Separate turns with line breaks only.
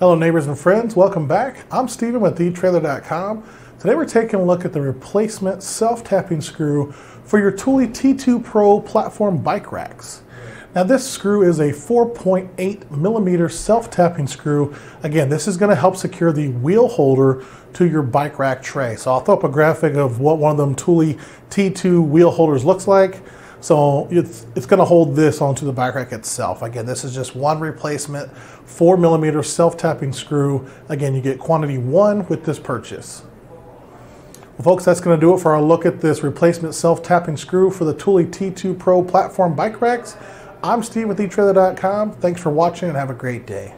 Hello, neighbors and friends. Welcome back. I'm Steven with eTrailer.com. Today we're taking a look at the replacement self-tapping screw for your Thule T2 Pro platform bike racks. Now this screw is a 4.8 millimeter self-tapping screw. Again, this is gonna help secure the wheel holder to your bike rack tray. So I'll throw up a graphic of what one of them Thule T2 wheel holders looks like. So it's, it's gonna hold this onto the bike rack itself. Again, this is just one replacement, four millimeter self-tapping screw. Again, you get quantity one with this purchase. Well, folks, that's gonna do it for our look at this replacement self-tapping screw for the Thule T2 Pro platform bike racks. I'm Steve with eTrailer.com. Thanks for watching and have a great day.